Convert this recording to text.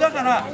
だから